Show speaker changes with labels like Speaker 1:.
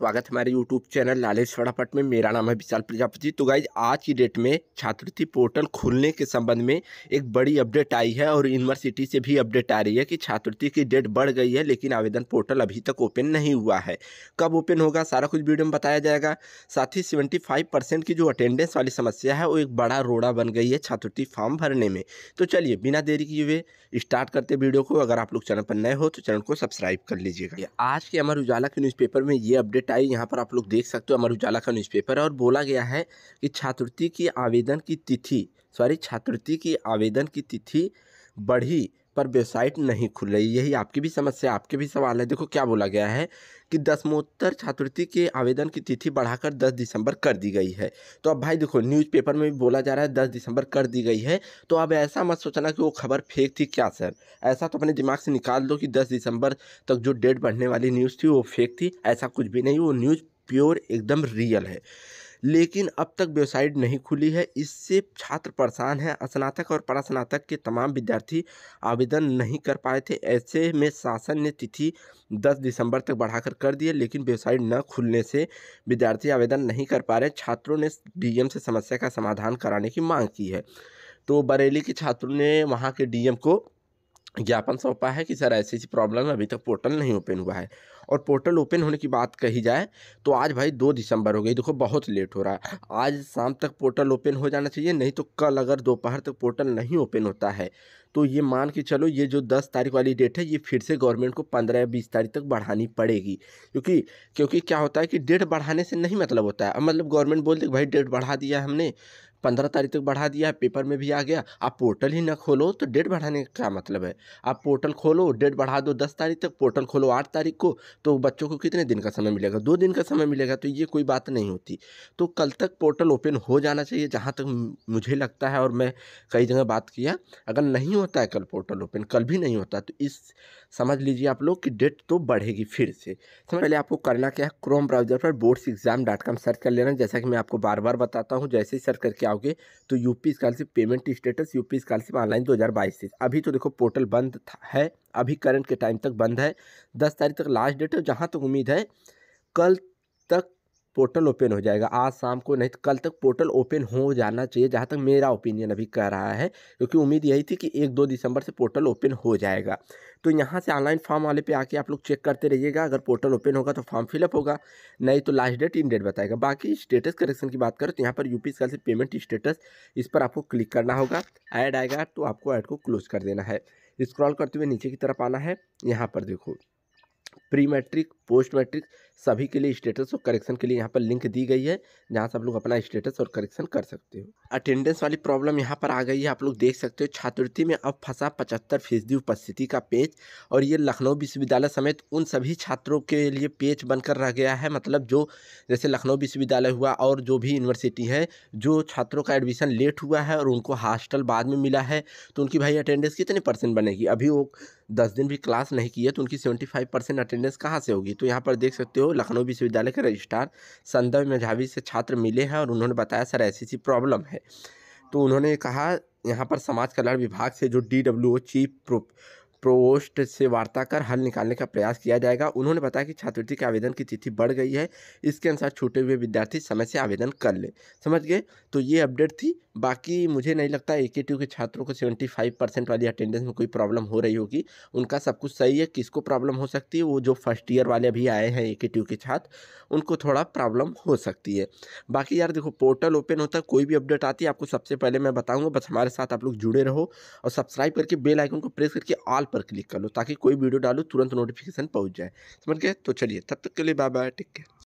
Speaker 1: स्वागत हमारे YouTube channel Lalesh फटाफट में। मेरा नाम है विशाल प्रजापति। तो गाइज़ आज की डेट में छात्रवृत्ति पोर्टल खुलने के संबंध में एक बड़ी अपडेट आई है और यूनिवर्सिटी से भी अपडेट आ रही है कि छात्रवृत्ति की डेट बढ़ गई है, लेकिन आवेदन पोर्टल अभी तक ओपन नहीं हुआ है। कब ओपन होगा, सारा कुछ वीडियो में बताया जाएगा। साथ ही सेवेंटी की जो अटेंडेंस वाली समस्या है, वो एक बड़ा रोड़ा बन गई है छात्रवृत्ति फॉर्म भरने में। तो चलिए, बिना देरी किए हुए स्टार्ट करते वीडियो को। अगर आप लोग चैनल पर नए हो तो चैनल को सब्सक्राइब कर लीजिएगा। आज के अमर उजाला के न्यूज़पेपर में ये अपडेट अपडेट आई यहाँ पर आप लोग देख सकते हो, अमर उजाला का न्यूज़पेपर है और बोला गया है कि छात्रवृत्ति की आवेदन की तिथि सॉरी छात्रवृत्ति की आवेदन की तिथि बढ़ी। पर वेबसाइट नहीं खुल रही, यही आपकी भी समस्या आपके भी सवाल है। देखो क्या बोला गया है कि दसमोत्तर छात्रवृत्ति के आवेदन की तिथि बढ़ाकर 10 दिसंबर कर दी गई है। तो अब भाई देखो, न्यूज़पेपर में भी बोला जा रहा है 10 दिसंबर कर दी गई है। तो अब ऐसा मत सोचना कि वो खबर फेक थी क्या, सर? ऐसा तो अपने दिमाग से निकाल दो कि दस दिसंबर तक जो डेट बढ़ने वाली न्यूज़ थी वो फेक थी, ऐसा कुछ भी नहीं, वो न्यूज़ प्योर एकदम रियल है। लेकिन अब तक वेबसाइट नहीं खुली है। इससे छात्र परेशान हैं। स्नातक और परास्नातक के तमाम विद्यार्थी आवेदन नहीं कर पाए थे। ऐसे में शासन ने तिथि 10 दिसंबर तक बढ़ाकर कर दी है, लेकिन वेबसाइट न खुलने से विद्यार्थी आवेदन नहीं कर पा रहे। छात्रों ने डीएम से समस्या का समाधान कराने की मांग की है। तो बरेली के छात्रों ने वहाँ के डीएम को ज्ञापन सौंपा है कि सर, ऐसी ऐसी प्रॉब्लम अभी तक पोर्टल नहीं ओपन हुआ है। और पोर्टल ओपन होने की बात कही जाए तो आज भाई दो दिसंबर हो गई। देखो, बहुत लेट हो रहा है। आज शाम तक पोर्टल ओपन हो जाना चाहिए, नहीं तो कल अगर दोपहर तक पोर्टल नहीं ओपन होता है तो ये मान के चलो, ये जो दस तारीख वाली डेट है, ये फिर से गवर्नमेंट को पंद्रह या बीस तारीख तक बढ़ानी पड़ेगी। क्योंकि क्योंकि क्या होता है कि डेट बढ़ाने से नहीं मतलब होता है। अब मतलब गवर्नमेंट बोल दे भाई डेट बढ़ा दिया हमने, पंद्रह तारीख तक बढ़ा दिया पेपर में भी आ गया। आप पोर्टल ही ना खोलो तो डेट बढ़ाने का क्या मतलब है? आप पोर्टल खोलो डेट बढ़ा दो दस तारीख तक पोर्टल खोलो आठ तारीख को तो बच्चों को कितने दिन का समय मिलेगा? दो दिन का समय मिलेगा तो ये कोई बात नहीं होती। तो कल तक पोर्टल ओपन हो जाना चाहिए, जहाँ तक मुझे लगता है और मैं कई जगह बात किया। अगर नहीं होता है कल पोर्टल ओपन, कल भी नहीं होता। तो इस, समझ लीजिए आप लोग कि डेट तो बढ़ेगी फिर से। समझ पहले आपको करना क्या है? क्रोम ब्राउज़र पर boards exam dot com search कर लेना। जैसा कि मैं आपको बार बार बताता हूँ, जैसे ही सर्च करके आओगे तो UP scholarship payment status UP scholarship online दो हज़ार बाईस से। अभी तो देखो पोर्टल बंद है? अभी करंट के टाइम तक बंद है। दस तारीख तक लास्ट डेट है, जहाँ तक उम्मीद है, कल पोर्टल ओपन हो जाएगा। आज शाम को नहीं तो कल तक पोर्टल ओपन हो जाना चाहिए, जहाँ तक मेरा ओपिनियन अभी कह रहा है, क्योंकि उम्मीद यही थी कि एक दो दिसंबर से पोर्टल ओपन हो जाएगा। तो यहाँ से ऑनलाइन फॉर्म वाले पे आके आप लोग चेक करते रहिएगा, अगर पोर्टल ओपन होगा तो फॉर्म फिलअप होगा, नहीं तो लास्ट डेट इन डेट बताएगा। बाकी स्टेटस करेक्शन की बात करें तो यहाँ पर यूपी स्कॉल से पेमेंट स्टेटस, इस पर आपको क्लिक करना होगा। ऐड आएगा तो आपको ऐड को क्लोज कर देना है। स्क्रॉल करते हुए नीचे की तरफ़ आना है, यहाँ पर देखो। प्री मैट्रिक पोस्ट मैट्रिक सभी के लिए स्टेटस और करेक्शन के लिए यहाँ पर लिंक दी गई है, जहाँ से आप लोग अपना स्टेटस और करेक्शन कर सकते हो। अटेंडेंस वाली प्रॉब्लम यहाँ पर आ गई है, आप लोग देख सकते हो, छात्रवृत्ति में अब फंसा पचहत्तर फ़ीसदी उपस्थिति का पेज और ये लखनऊ विश्वविद्यालय समेत उन सभी छात्रों के लिए पेज बनकर रह गया है मतलब जो, जैसे लखनऊ विश्वविद्यालय हुआ और जो भी यूनिवर्सिटी है, जो छात्रों का एडमिशन लेट हुआ है और उनको हॉस्टल बाद में मिला है तो उनकी भाई अटेंडेंस कितने परसेंट बनेगी? अभी वो दस दिन भी क्लास नहीं की है तो उनकी सेवेंटी फाइव परसेंट अटेंडेंस कहाँ से होगी? तो यहाँ पर देख सकते हो, लखनऊ विश्वविद्यालय के रजिस्ट्रार संदर्भ मेधावी से छात्र मिले हैं और उन्होंने बताया, सर ऐसी ऐसी प्रॉब्लम है। तो उन्होंने कहा, यहाँ पर समाज कल्याण विभाग से जो D W O chief provost से वार्ता कर, हल निकालने का प्रयास किया जाएगा। उन्होंने बताया कि छात्रवृत्ति के आवेदन की तिथि बढ़ गई है, इसके अनुसार छूटे हुए विद्यार्थी समय से आवेदन कर ले। समझ गए? तो ये अपडेट थी। बाकी मुझे नहीं लगता ए के के छात्रों को सेवेंटी फाइव परसेंट वाली अटेंडेंस में कोई प्रॉब्लम हो रही होगी। उनका सब कुछ सही है, किसको प्रॉब्लम हो सकती है, वो जो फ़र्स्ट ईयर वाले अभी आए हैं ए के के छात्र, उनको थोड़ा प्रॉब्लम हो सकती है। बाकी यार देखो पोर्टल ओपन होता है, कोई भी अपडेट आती है, आपको सबसे पहले मैं बताऊँगा, बस हमारे साथ आप लोग जुड़े रहो और सब्सक्राइब करके बेल आइकन को प्रेस करके ऑल पर क्लिक कर लो, ताकि कोई वीडियो डालो, तुरंत नोटिफिकेशन पहुँच जाए। समझ गए? तो चलिए, तब तक के लिए बाय बाय टेक केयर